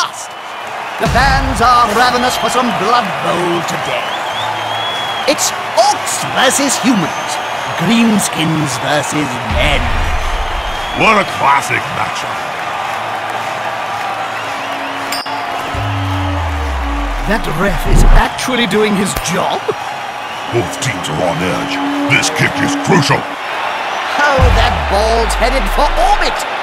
The fans are ravenous for some blood bowl today. It's orcs versus humans, greenskins versus men. What a classic matchup. That ref is actually doing his job? Both teams are on edge. This kick is crucial. Oh, that ball's headed for orbit!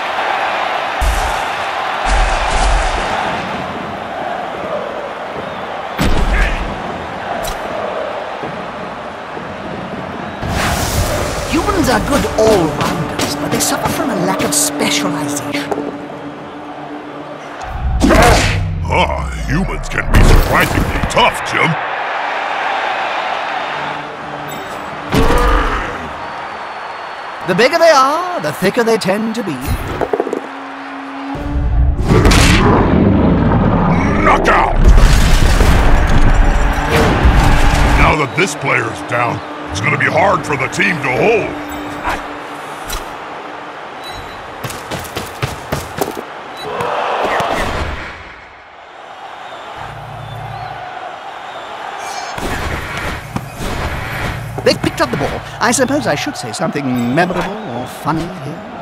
Humans are good all-rounders, but they suffer from a lack of specialization. Ah, humans can be surprisingly tough, Jim. The bigger they are, the thicker they tend to be. Knockout! Now that this player's down, it's gonna be hard for the team to hold. They've picked up the ball. I suppose I should say something memorable or funny here.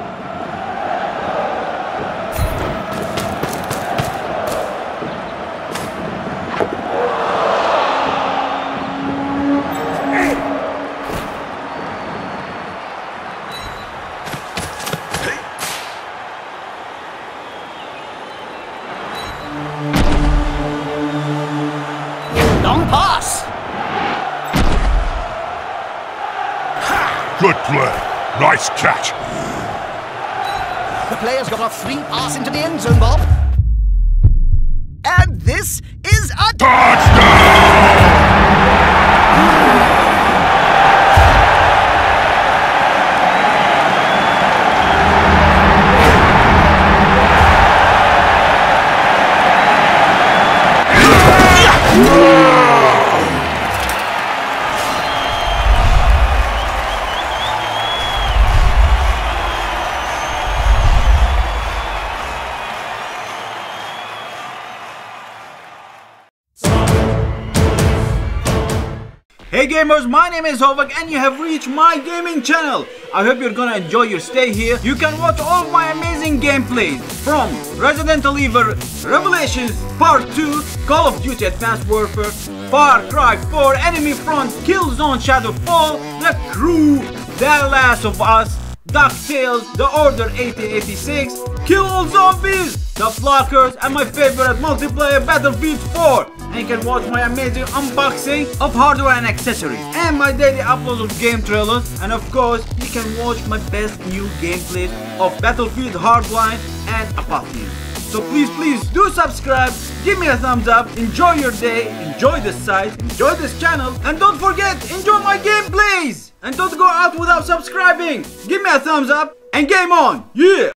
Long pass. Good play. Nice catch. The player's got a free pass into the end zone, Bob. And this is a... Touchdown! Hey gamers, my name is Hovac and you have reached my gaming channel. I hope you're gonna enjoy your stay here. You can watch all my amazing gameplays from Resident Evil Revelations Part 2, Call of Duty Advanced Warfare, Far Cry 4, Enemy Front, Killzone Shadowfall, The Crew, The Last of Us, DuckTales, The Order 1886, Kill All Zombies, The Flockers, and my favorite multiplayer Battlefield 4. And you can watch my amazing unboxing of hardware and accessories, and my daily uploads of game trailers, and of course, you can watch my best new gameplays of Battlefield Hardline and Apotheosis. So please, please do subscribe, give me a thumbs up, enjoy your day, enjoy this site, enjoy this channel, and don't forget, enjoy my gameplays! And don't go out without subscribing! Give me a thumbs up, and game on! Yeah!